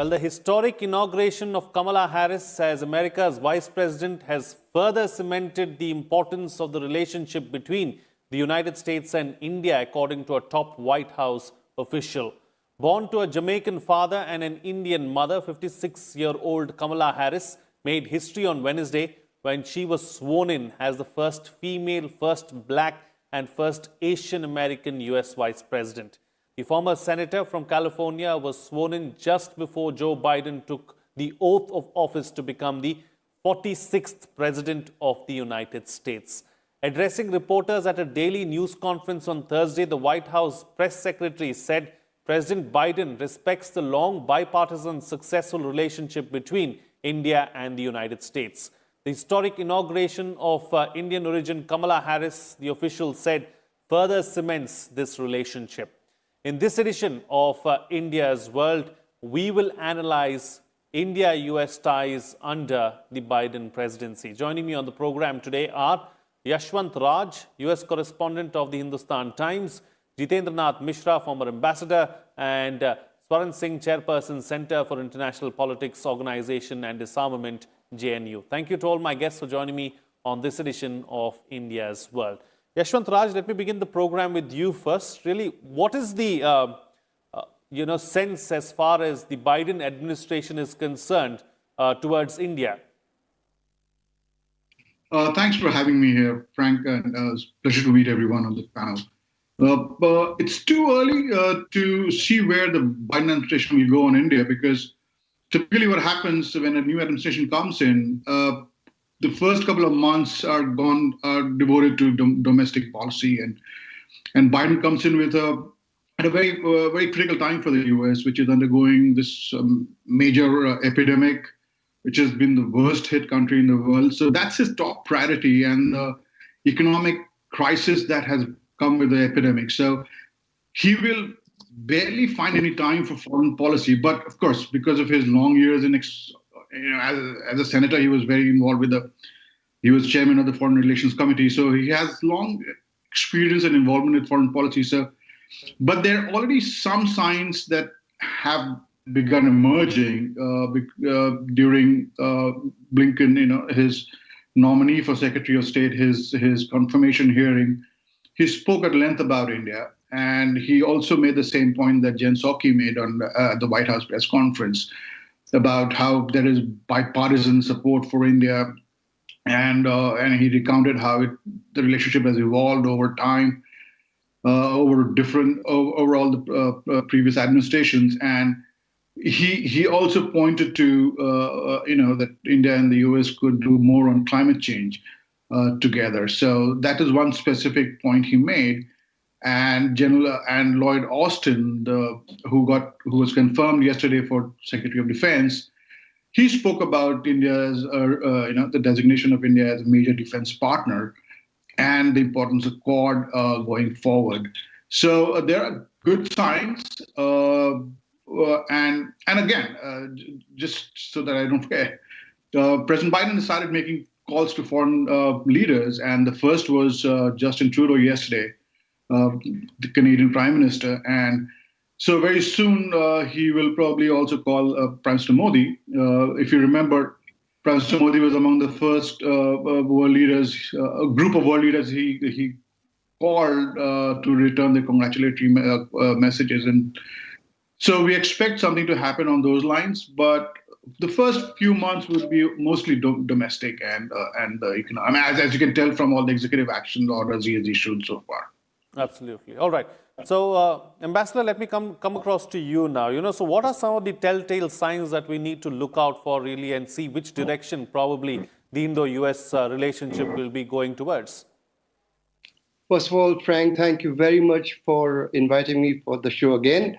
Well, the historic inauguration of Kamala Harris as America's vice president has further cemented the importance of the relationship between the United States and India, according to a top White House official. Born to a Jamaican father and an Indian mother, 56-year-old Kamala Harris made history on Wednesday when she was sworn in as the first female, first black and first Asian American US vice president. The former senator from California was sworn in just before Joe Biden took the oath of office to become the 46th President of the United States. Addressing reporters at a daily news conference on Thursday, the White House press secretary said President Biden respects the long bipartisan successful relationship between India and the United States. The historic inauguration of uh, Indian origin Kamala Harris, the official said, further cements this relationship. In this edition of uh, India's World, we will analyze India-US ties under the Biden presidency. Joining me on the program today are Yashwant Raj, US correspondent of the Hindustan Times, Jitendranath Mishra, former ambassador, and uh, Swaran Singh, chairperson, Center for International Politics, Organization and Disarmament, JNU. Thank you to all my guests for joining me on this edition of India's World. Yashwant Raj, let me begin the program with you first. Really, what is the uh, uh, you know sense as far as the Biden administration is concerned uh, towards India? Uh, thanks for having me here, Frank, and uh, it's a pleasure to meet everyone on the panel. Uh, it's too early to see where the Biden administration will go on India because typically what happens when a new administration comes in, the first couple of months are gone are devoted to dom- domestic policy, and and Biden comes in with a at a very uh, very critical time for the U.S., which is undergoing this um, major uh, epidemic, which has been the worst hit country in the world. So that's his top priority, and the economic crisis that has come with the epidemic. So he will barely find any time for foreign policy. But of course, because of his long years in ex- you know, as, as a senator, he was very involved with the, he was chairman of the Foreign Relations Committee. So he has long experience and involvement with foreign policy. So, but there are already some signs that have begun emerging uh, uh, during uh, Blinken, you know, his nominee for Secretary of State, his his confirmation hearing. He spoke at length about India, and he also made the same point that Jen Psaki made on uh, the White House press conference about how there is bipartisan support for India, and uh, and he recounted how it, the relationship has evolved over time, uh, over different over all the uh, uh, previous administrations, and he he also pointed to uh, uh, you know that India and the U.S. could do more on climate change together. So that is one specific point he made and General and Lloyd Austin, the, who got who was confirmed yesterday for Secretary of Defense, he spoke about India's uh, uh, you know the designation of India as a major defense partner and the importance of Quad uh, going forward. So uh, there are good signs, uh, uh, and and again, just so that I don't forget, President Biden started making calls to foreign leaders, and the first was Justin Trudeau yesterday uh, the Canadian Prime Minister. And so very soon uh, he will probably also call uh, Prime Minister Modi. if you remember, Prime Minister Modi was among the first world leaders, a group of world leaders he he called to return the congratulatory messages and. So we expect something to happen on those lines, but the first few months would be mostly do- domestic and uh, and uh, mean, as, as you can tell from all the executive action orders he has issued so far. Absolutely. All right. So, uh, Ambassador, let me come, come across to you now. You know, so what are some of the telltale signs that we need to look out for really and see which direction probably the Indo-US uh, relationship will be going towards? First of all, Frank, thank you very much for inviting me for the show again.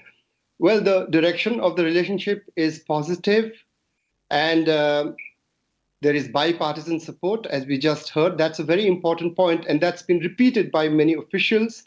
Well, the direction of the relationship is positive, and uh, there is bipartisan support, as we just heard. That's a very important point, and that's been repeated by many officials.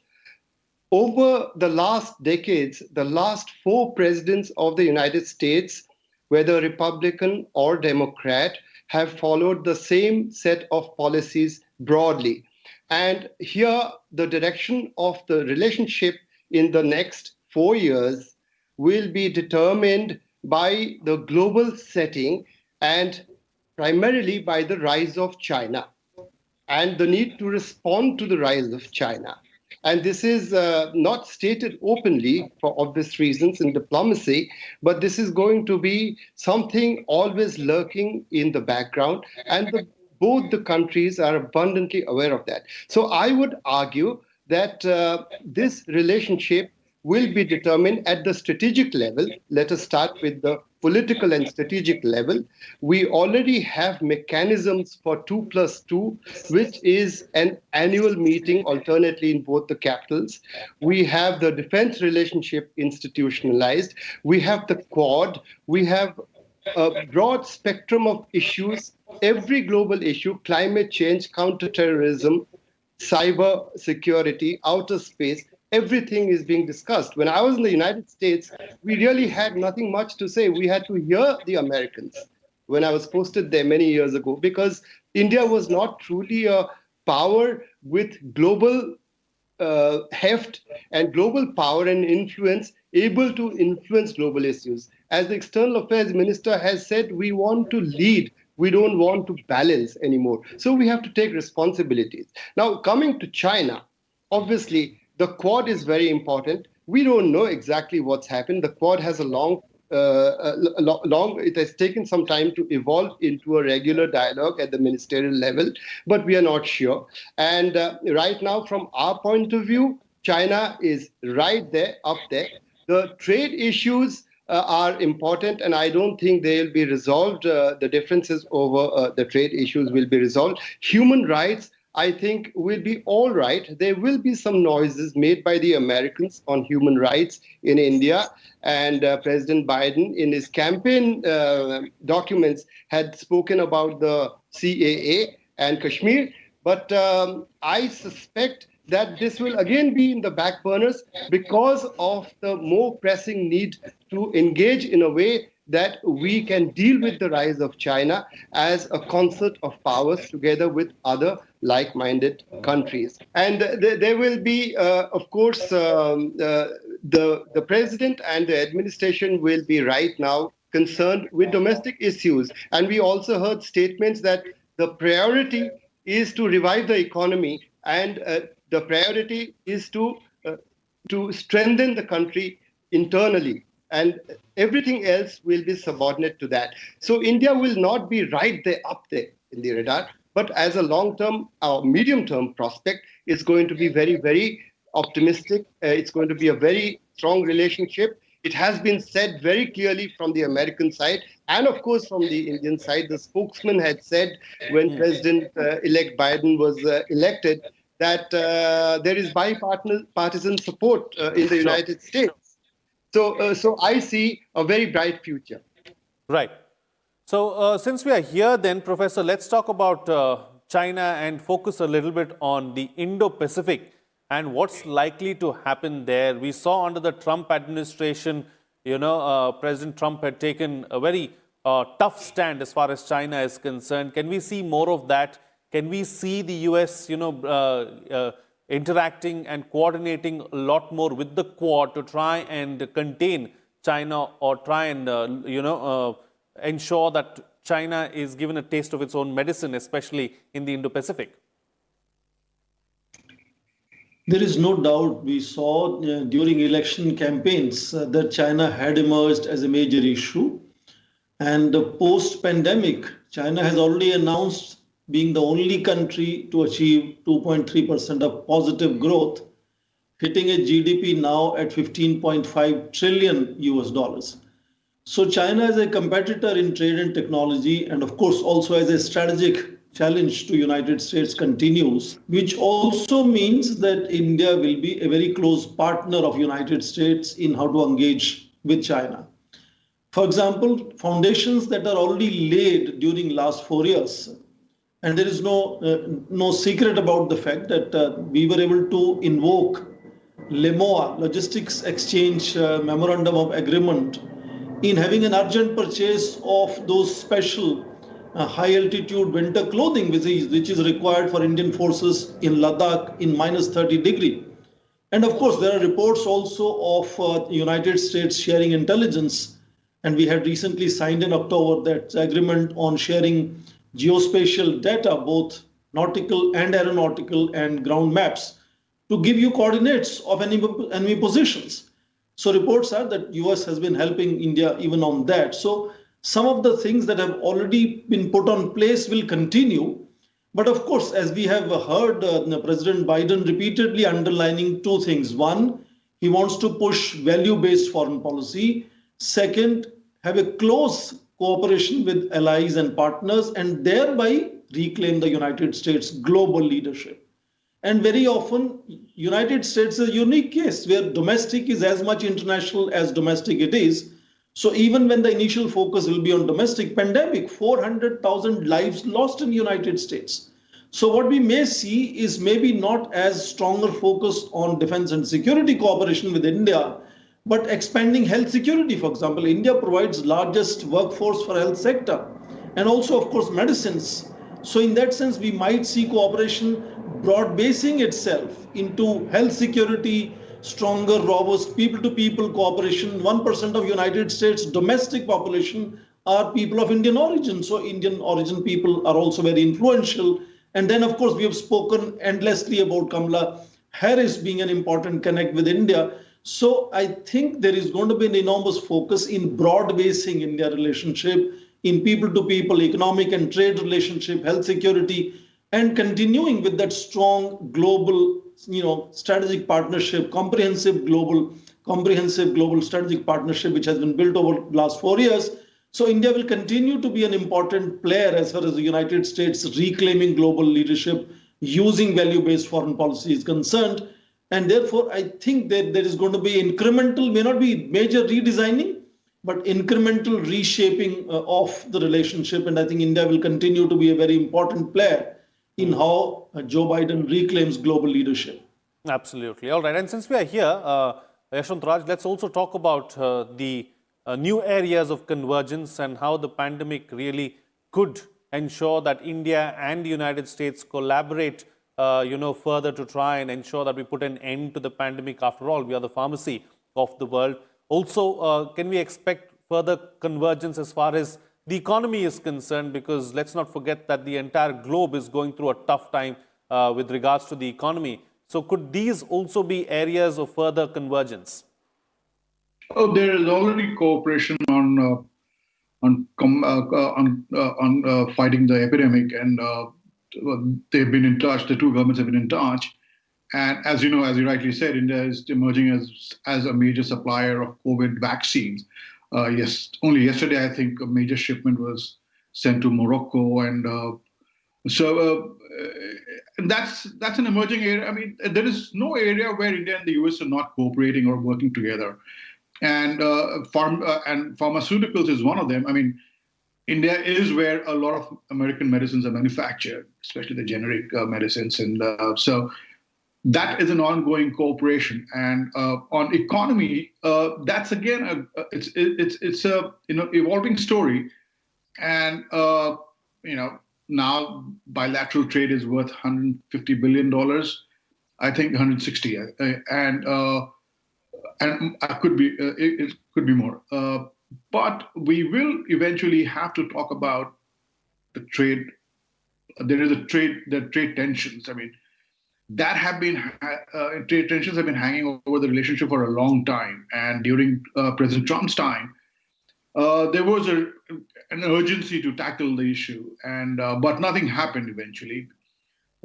Over the last decades, the last four presidents of the United States, whether Republican or Democrat, have followed the same set of policies broadly. And here, the direction of the relationship in the next four years will be determined by the global setting and primarily by the rise of China and the need to respond to the rise of China. And this is uh, not stated openly for obvious reasons in diplomacy, but this is going to be something always lurking in the background. And the, both the countries are abundantly aware of that. So I would argue that uh, this relationship will be determined at the strategic level. Let us start with the political and strategic level. We already have mechanisms for 2 plus 2, which is an annual meeting alternately in both the capitals. We have the defense relationship institutionalized. We have the Quad. We have a broad spectrum of issues, every global issue, climate change, counterterrorism, cyber security, outer space, everything is being discussed. When I was in the United States, we really had nothing much to say. We had to hear the Americans when I was posted there many years ago because India was not truly a power with global uh, heft and global power and influence able to influence global issues. As the External Affairs Minister has said, we want to lead. We don't want to balance anymore. So we have to take responsibilities. Now, coming to China, obviously, the Quad is very important. We don't know exactly what's happened. The Quad has a long uh, long it has taken some time to evolve into a regular dialogue at the ministerial level but we are not sure and uh, right now from our point of view china is right there up there the trade issues uh, are important and i don't think they'll be resolved uh, the differences over uh, the trade issues will be resolved human rights I think will be all right. There will be some noises made by the Americans on human rights in India. And uh, President Biden, in his campaign uh, documents, had spoken about the CAA and Kashmir. But um, I suspect that this will again be in the back burners because of the more pressing need to engage in a way that we can deal with the rise of China as a concert of powers together with other like minded countries. And th- there will be, uh, of course, um, uh, the, the president and the administration will be right now concerned with domestic issues. And we also heard statements that the priority is to revive the economy and uh, the priority is to, uh, to strengthen the country internally and everything else will be subordinate to that. So India will not be right there up there in the radar, but as a long-term or medium-term prospect, it's going to be very, very optimistic. Uh, it's going to be a very strong relationship. It has been said very clearly from the American side and, of course, from the Indian side. The spokesman had said when. President-elect uh, Biden was uh, elected that uh, there is bipartisan support uh, in the United States so, uh, so I see a very bright future. Right. So, uh, since we are here, then, Professor, let's talk about uh, China and focus a little bit on the Indo-Pacific and what's likely to happen there. We saw under the Trump administration, you know, uh, President Trump had taken a very uh, tough stand as far as China is concerned. Can we see more of that? Can we see the U.S., you know, uh, interacting and coordinating a lot more with the Quad to try and contain China or try and, uh, you know, uh, ensure that China is given a taste of its own medicine, especially in the Indo-Pacific? There is no doubt we saw uh, during election campaigns uh, that China had emerged as a major issue. And post pandemic, China has already announced being the only country to achieve 2.3% of positive growth, hitting a GDP now at 15.5 trillion US dollars. So China is a competitor in trade and technology, and of course also as a strategic challenge to United States continues, which also means that India will be a very close partner of United States in how to engage with China. For example, foundations that are already laid during last four years and there is no uh, no secret about the fact that uh, we were able to invoke LEMOA, Logistics Exchange uh, Memorandum of Agreement, in having an urgent purchase of those special uh, high altitude winter clothing, which is, which is required for Indian forces in Ladakh in minus 30 degree. And of course, there are reports also of uh, United States sharing intelligence And we had recently signed in October that agreement on sharing geospatial data, both nautical and aeronautical and ground maps, to give you coordinates of enemy, enemy positions. So reports are that US has been helping India even on that. So some of the things that have already been put on place will continue. But of course, as we have heard uh, President Biden repeatedly underlining two things. One, he wants to push value based foreign policy. Second, have a close cooperation with allies and partners and thereby reclaim the United States global leadership. And very often, United States is a unique case where domestic is as much international as domestic it is. So even when the initial focus will be on domestic pandemic, 400,000 lives lost in United States. So what we may see is maybe not as stronger focus on defense and security cooperation with India, but expanding health security. For example, India provides largest workforce for health sector and also, of course, medicines. So in that sense, we might see cooperation broad basing itself into health security, stronger, robust people-to-people cooperation. 1% of United States domestic population are people of Indian origin. So Indian origin people are also very influential. And then, of course, we have spoken endlessly about Kamala Harris being an important connect with India. So I think there is going to be an enormous focus in broad basing India relationship, in people to people, economic and trade relationship, health security, and continuing with that strong global, you know, strategic partnership, comprehensive global, comprehensive global strategic partnership, which has been built over the last four years. So India will continue to be an important player as far as the United States reclaiming global leadership using value-based foreign policy is concerned. And therefore, I think that there is going to be incremental, may not be major redesigning, but incremental reshaping uh, of the relationship. And I think India will continue to be a very important player in how uh, Joe Biden reclaims global leadership. Absolutely. All right. And since we are here, uh, Yashwant Raj, let's also talk about uh, the uh, new areas of convergence and how the pandemic really could ensure that India and the United States collaborate, uh, you know, further to try and ensure that we put an end to the pandemic. After all, we are the pharmacy of the world. Also, uh, can we expect further convergence as far as the economy is concerned, because let's not forget that the entire globe is going through a tough time uh, with regards to the economy. So, could these also be areas of further convergence? Oh, there is already cooperation on uh, on uh, uh, on on fighting the epidemic, and they've been in touch. The two governments have been in touch, and as you know, as you rightly said, India is emerging as as a major supplier of COVID vaccines. Uh, yes, only yesterday I think a major shipment was sent to Morocco, and uh, so uh, that's that's an emerging area. I mean, there is no area where India and the US are not cooperating or working together, and uh, farm uh, and pharmaceuticals is one of them. I mean. India is where a lot of American medicines are manufactured, especially the generic uh, medicines, and so that is an ongoing cooperation. And uh, on economy, uh, that's again a, it's it's it's a you know evolving story, and uh, you know now bilateral trade is worth 150 billion dollars, I think 160, uh, and uh, and I could be uh, it, it, could be more. But we will eventually have to talk about the trade. There is a trade the trade tensions. I mean that have been uh, trade tensions have been hanging over the relationship for a long time. And during uh, President Trump's time, uh, there was a, an urgency to tackle the issue, and uh, but nothing happened eventually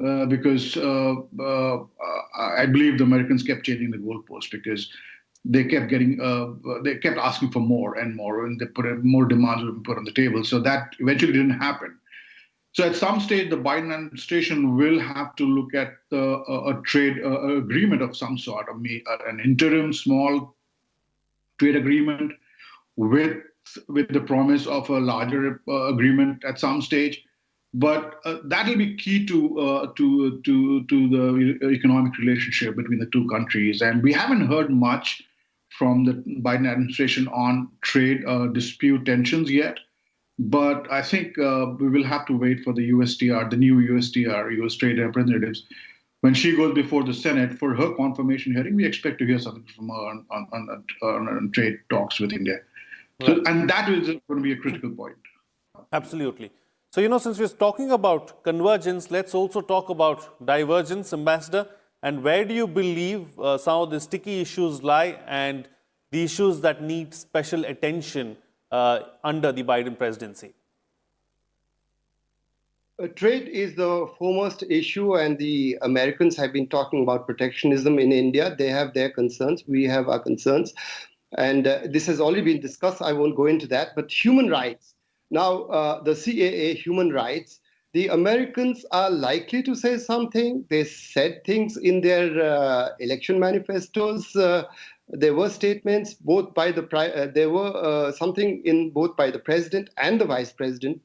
uh, because uh, I believe the Americans kept changing the goalpost because they kept getting they kept asking for more and more, and they put more demands were put on the table. So that eventually didn't happen. So at some stage, the Biden administration will have to look at uh, a trade uh, agreement of some sort, uh, an interim small trade agreement with with the promise of a larger uh, agreement at some stage. But uh, that will be key to uh, to to to the economic relationship between the two countries. And we haven't heard much from the Biden administration on trade dispute tensions yet. But I think uh, we will have to wait for the USTR, the new USTR, US Trade Representatives. When she goes before the Senate for her confirmation hearing, we expect to hear something from her on, on, on, on trade talks with India. So, and that is going to be a critical point. Absolutely. So, you know, since we're talking about convergence, let's also talk about divergence, Ambassador. And where do you believe uh, some of the sticky issues lie and the issues that need special attention uh, under the Biden presidency? Uh, trade is the foremost issue, and the Americans have been talking about protectionism in India. They have their concerns, we have our concerns. And uh, this has already been discussed. I won't go into that. But human rights. Now, uh, the CAA, human rights, the Americans are likely to say something. They said things in their uh, election manifestos. Uh, there were statements both by the uh, there were uh, something in both by the president and the vice president.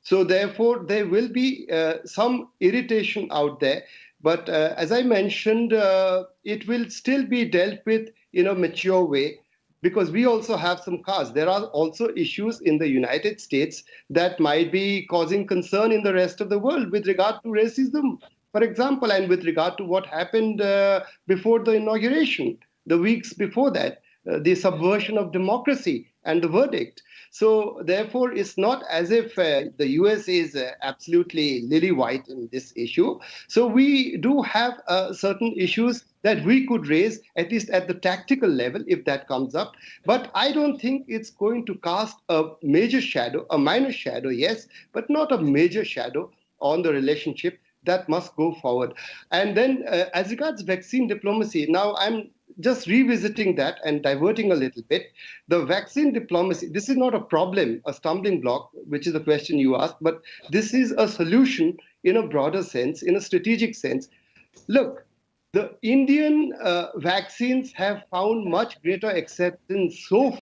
So therefore, there will be uh, some irritation out there. But uh, as I mentioned, it will still be dealt with in a mature way because we also have some cars. There are also issues in the United States that might be causing concern in the rest of the world with regard to racism, for example, and with regard to what happened uh, before the inauguration, the weeks before that, uh, the subversion of democracy and the verdict. So, therefore, it's not as if uh, the US is uh, absolutely lily white in this issue. So, we do have uh, certain issues that we could raise, at least at the tactical level, if that comes up. But I don't think it's going to cast a major shadow, a minor shadow, yes, but not a major shadow on the relationship that must go forward. And then, uh, as regards vaccine diplomacy, now I'm just revisiting that and diverting a little bit. The vaccine diplomacy, this is not a problem, a stumbling block, which is the question you asked, but this is a solution in a broader sense, in a strategic sense. Look, the Indian uh, vaccines have found much greater acceptance so